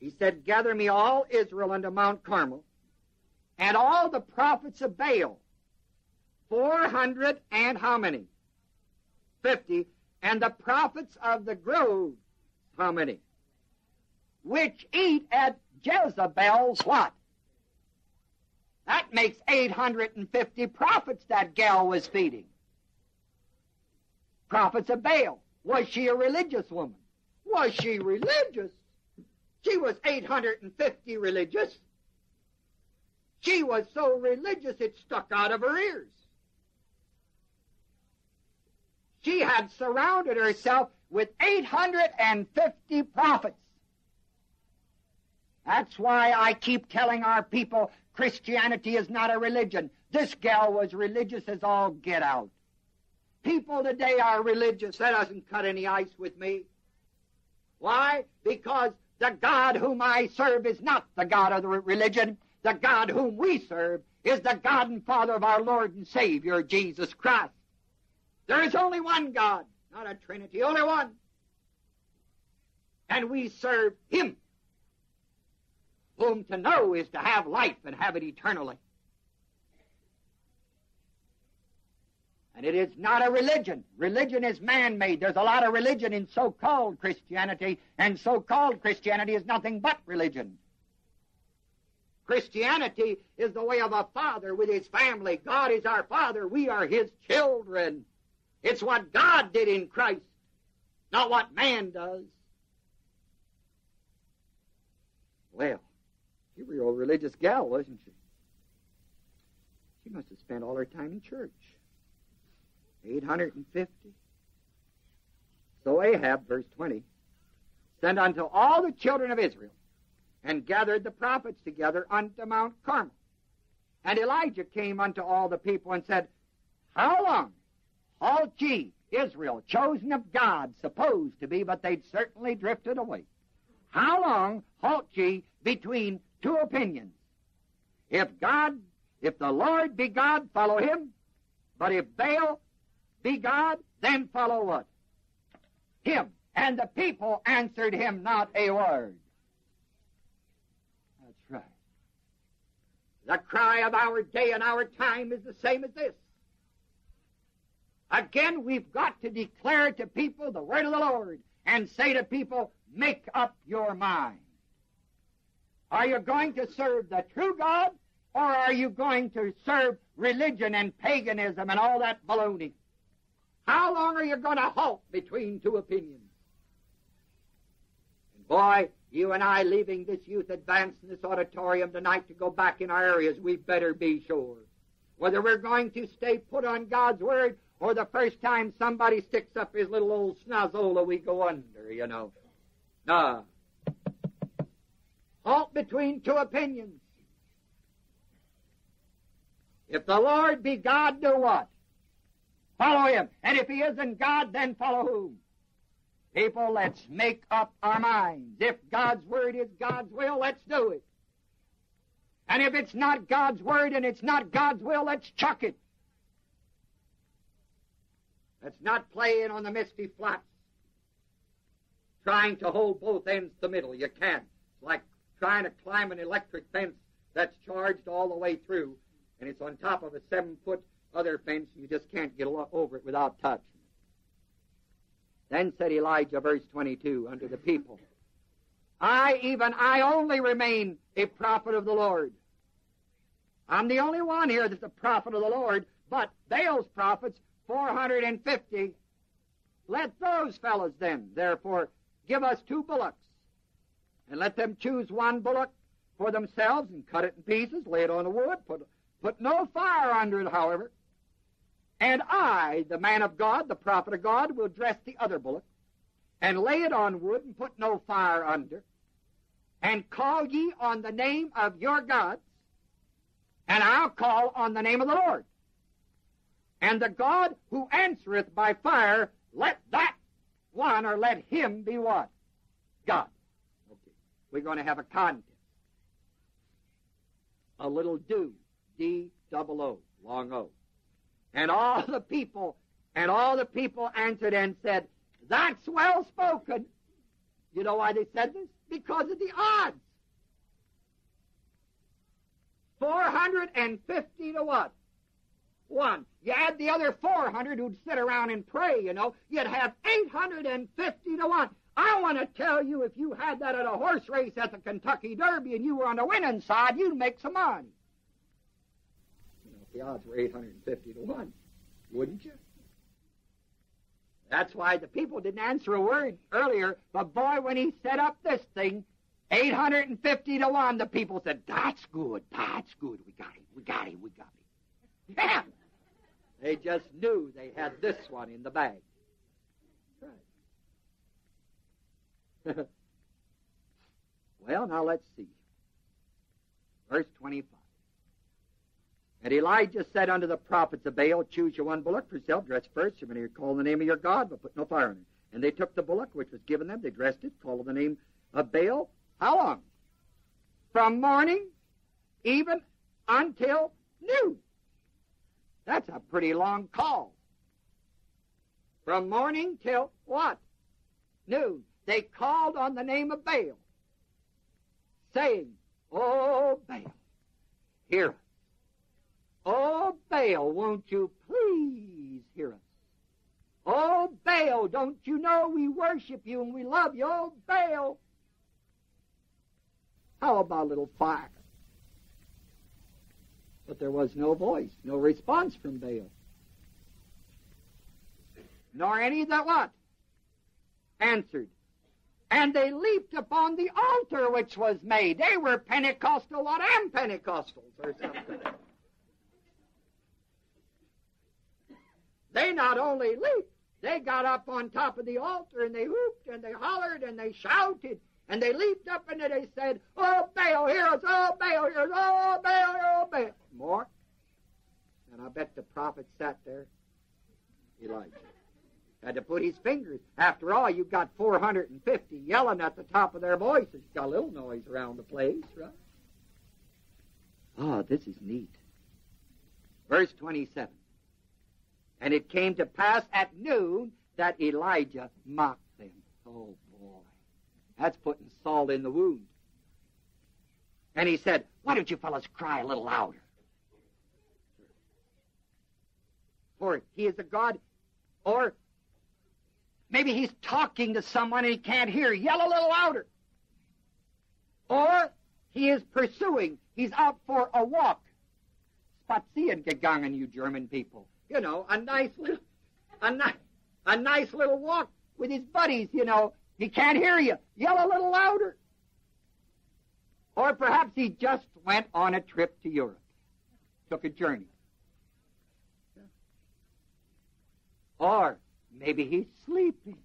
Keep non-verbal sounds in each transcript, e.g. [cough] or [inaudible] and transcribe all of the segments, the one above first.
He said, Gather me all Israel unto Mount Carmel, and all the prophets of Baal, four hundred and how many? Fifty. And the prophets of the grove, how many? Which eat at Jezebel's what? That makes 850 prophets that gal was feeding. Prophets of Baal. Was she a religious woman? Was she religious? She was 850 religious. She was so religious it stuck out of her ears. She had surrounded herself with 850 prophets. That's why I keep telling our people Christianity is not a religion. This gal was religious as all get out. People today are religious. That doesn't cut any ice with me. Why? Because the God whom I serve is not the God of the religion. The God whom we serve is the God and Father of our Lord and Savior, Jesus Christ. There is only one God, not a Trinity, only one. And we serve Him, whom to know is to have life and have it eternally. And it is not a religion. Religion is man made. There's a lot of religion in so called Christianity, and so called Christianity is nothing but religion. Christianity is the way of a father with his family. God is our father. We are his children. It's what God did in Christ, not what man does. Well, she was a religious gal, wasn't she? She must have spent all her time in church. 850. So Ahab, verse 20, sent unto all the children of Israel and gathered the prophets together unto Mount Carmel. And Elijah came unto all the people and said, How long halt ye, Israel, chosen of God, supposed to be, but they'd certainly drifted away? How long halt ye between two opinions? If God, if the Lord be God, follow him. But if Baal be God, then follow what? Him. And the people answered him not a word. That's right. The cry of our day and our time is the same as this. Again, we've got to declare to people the word of the Lord and say to people, make up your mind. Are you going to serve the true God or are you going to serve religion and paganism and all that baloney? How long are you going to halt between two opinions? And boy, you and I leaving this youth advance in this auditorium tonight to go back in our areas, we better be sure. Whether we're going to stay put on God's Word or the first time somebody sticks up his little old snazzola, we go under, you know. Nah. Halt between two opinions. If the Lord be God, do what? Follow him. And if he isn't God, then follow whom? People, let's make up our minds. If God's word is God's will, let's do it. And if it's not God's word and it's not God's will, let's chuck it. Let's not play in on the misty flats, trying to hold both ends to the middle. You can't. It's like trying to climb an electric fence that's charged all the way through, and it's on top of a seven foot other fence, you just can't get over it without touch. Then said Elijah, verse 22, unto the people, I, even I only remain a prophet of the Lord. I'm the only one here that's a prophet of the Lord, but Baal's prophets, 450. Let those fellows then, therefore, give us two bullocks, and let them choose one bullock for themselves and cut it in pieces, lay it on the wood, put, put no fire under it, however, and I, the man of God, the prophet of God, will dress the other bullock, and lay it on wood, and put no fire under, and call ye on the name of your gods, and I'll call on the name of the Lord. And the God who answereth by fire, let that one, or let him be what? God. Okay. We're going to have a contest. A little do. D double O. Long O. And all the people, and all the people answered and said, That's well spoken. You know why they said this? Because of the odds. 450 to what? One. You add the other 400 who'd sit around and pray, you know, you'd have 850 to one. I want to tell you, if you had that at a horse race at the Kentucky Derby and you were on the winning side, you'd make some money. The odds were 850 to 1, wouldn't you? That's why the people didn't answer a word earlier. But boy, when he set up this thing, 850 to 1, the people said, That's good, that's good. We got him, we got him, we got him. Yeah! They just knew they had this one in the bag. Right. [laughs] well, now let's see. Verse 25. And Elijah said unto the prophets of Baal, Choose you one bullock for yourself, dress first, you're going to call the name of your God, but put no fire in it. And they took the bullock which was given them, they dressed it, called the name of Baal. How long? From morning even until noon. That's a pretty long call. From morning till what? Noon. They called on the name of Baal, saying, Oh, Baal, hear us. Oh, Baal, won't you please hear us? Oh, Baal, don't you know we worship you and we love you? Oh, Baal. How about a little fire? But there was no voice, no response from Baal. Nor any that what? Answered. And they leaped upon the altar which was made. They were Pentecostal, what am Pentecostals or something. They not only leaped, they got up on top of the altar and they whooped and they hollered and they shouted and they leaped up and they said, Oh, Baal, hear us! Oh, Baal, hear us! Oh, Baal, oh, Baal! More. And I bet the prophet sat there, Elijah. Had to put his fingers. After all, you've got 450 yelling at the top of their voices. Got a little noise around the place, right? Oh, this is neat. Verse 27. And it came to pass at noon that Elijah mocked them. Oh, boy. that's putting salt in the wound. And he said, Why don't you fellows cry a little louder? For he is a God, or maybe he's talking to someone and he can't hear. Yell a little louder. Or he is pursuing. He's out for a walk. Spazieren gegangen, you German people. You know, a nice little, a, ni- a nice little walk with his buddies, you know, he can't hear you. Yell a little louder. Or perhaps he just went on a trip to Europe, took a journey. Or maybe he's sleeping.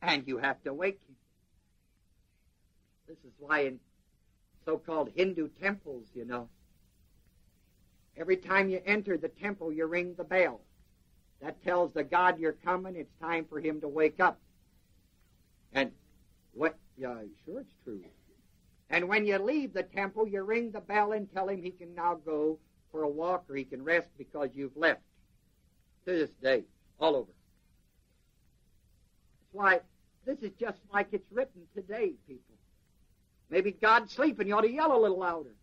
And you have to wake him. This is why in so called Hindu temples, you know, every time you enter the temple, you ring the bell. That tells the God you're coming, it's time for him to wake up. And what, yeah, sure it's true. And when you leave the temple, you ring the bell and tell him he can now go for a walk or he can rest because you've left. To this day, all over. That's why this is just like it's written today, people. Maybe God's sleeping, you ought to yell a little louder.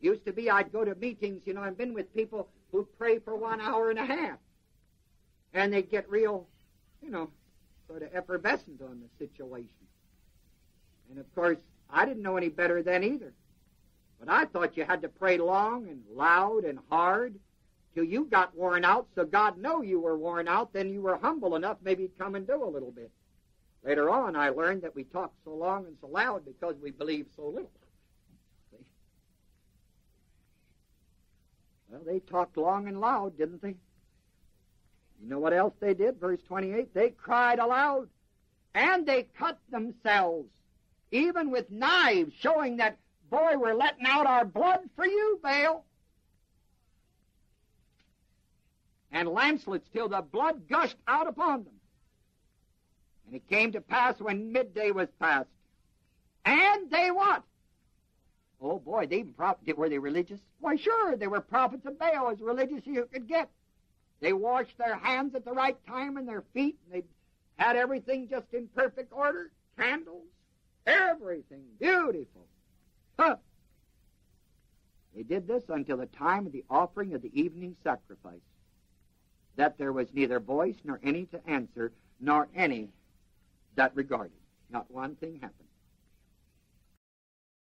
Used to be I'd go to meetings, you know, I've been with people who'd pray for one hour and a half and they'd get real, you know, sort of effervescent on the situation. And of course, I didn't know any better then either. But I thought you had to pray long and loud and hard till you got worn out, so God know you were worn out, then you were humble enough maybe to come and do a little bit. Later on, I learned that we talk so long and so loud because we believe so little. See? Well, they talked long and loud, didn't they? You know what else they did? Verse 28 they cried aloud and they cut themselves, even with knives, showing that, boy, we're letting out our blood for you, Baal. And lancelets till the blood gushed out upon them. And it came to pass when midday was past. And they what? Oh boy, they even were they religious? Why sure, they were prophets of Baal, as religious as you could get. They washed their hands at the right time and their feet, and they had everything just in perfect order, candles, everything beautiful. Huh. They did this until the time of the offering of the evening sacrifice, that there was neither voice nor any to answer, nor any that regarded. Not one thing happened.